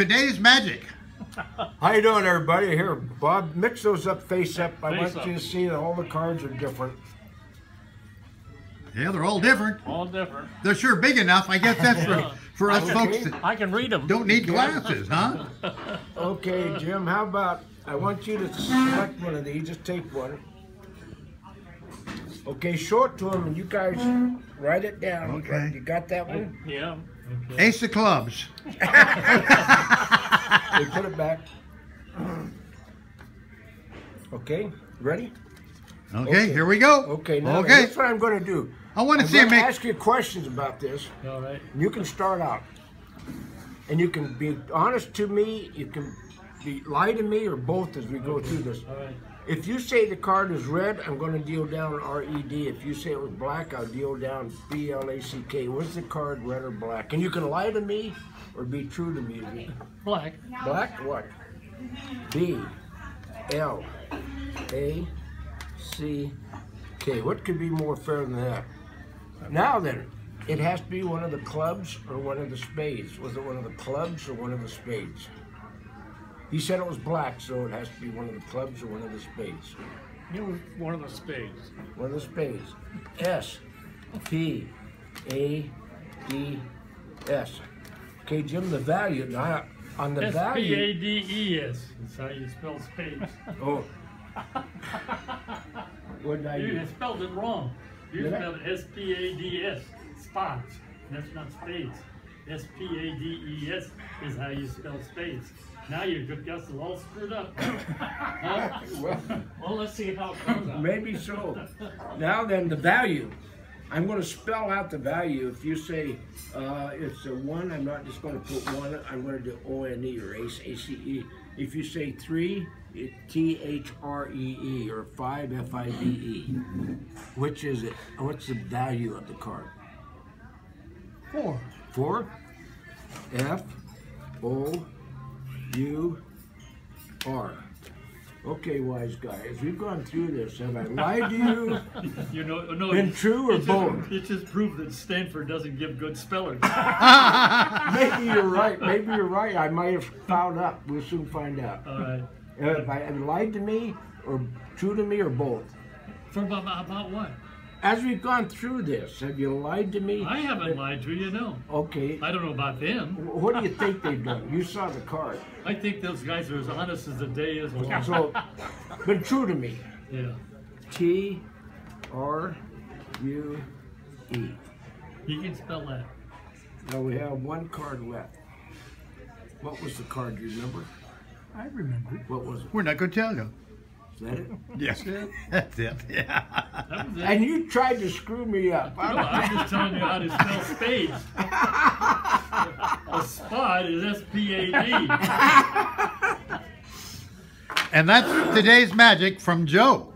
today's magic. How you doing, everybody? Here, Bob, mix those up face up. I Face want up. you to see that all the cards are different. Yeah, they're all different. All different. They're sure big enough. I guess that's for, for us Okay. folks that I can read them. don't need glasses, huh? Okay, Jim, how about I want you to select one of these. Just take one. Okay, short it to him, and you guys mm-hmm. write it down. Okay. You got that one? Yeah. Ace of clubs. They put it back. Okay, ready? Okay, Okay. here we go. Okay, now okay. that's what I'm going to do. I want to I'm see him going to make. ask you questions about this. All right. You can start out, and you can be honest to me. You can be lie to me, or both as we go through this. All right. If you say the card is red, I'm going to deal down RED. If you say it was black, I'll deal down BLACK. Was the card red or black? And you can lie to me or be true to me. Black. Black what? B L A C K. What could be more fair than that? Now then, it has to be one of the clubs or one of the spades. Was it one of the clubs or one of the spades? He said it was black, so it has to be one of the clubs or one of the spades. It was one of the spades. One of the spades. S P A D S. Okay, Jim, the value. Now, on the S P value. A D E S. That's how you spell spades. Oh. what did I You spelled it wrong. You Did spelled S P A D S. Spots. That's not spades. S P A D E S is how you spell spades. Now you have got us all screwed up. Huh? Well, well, let's see how it comes out. maybe so. Now then, the value. I'm going to spell out the value. If you say uh, it's a one, I'm not just going to put one. I'm going to do O N E or ACE, A C E. If you say three, it T H R E E or five F I V E. Which is it? What's the value of the card? Four. Four. F O U R. Okay, wise guy. As we've gone through this, have I lied to you? You know, no. Been true or it just- both? It just proved that Stanford doesn't give good spellers. Maybe you're right. Maybe you're right. I might have found up. We'll soon find out. All right. Uh, Have I lied to me, or true to me, or both? For about, about what? As we've gone through this, have you lied to me? I haven't lied to you, no. Okay. I don't know about them. What do you think they've done? You saw the card. I think those guys are as honest as the day is long. So, been true to me. Yeah. T R U E. You can spell that. Now we have one card left. What was the card? Do you remember? I remember. What was it? We're not going to tell you. Is that it? Yes. That's it. Yeah. That was it. And you tried to screw me up. no, I'm just telling you how to spell spades. A spot is S P A D. And that's today's magic from Joe.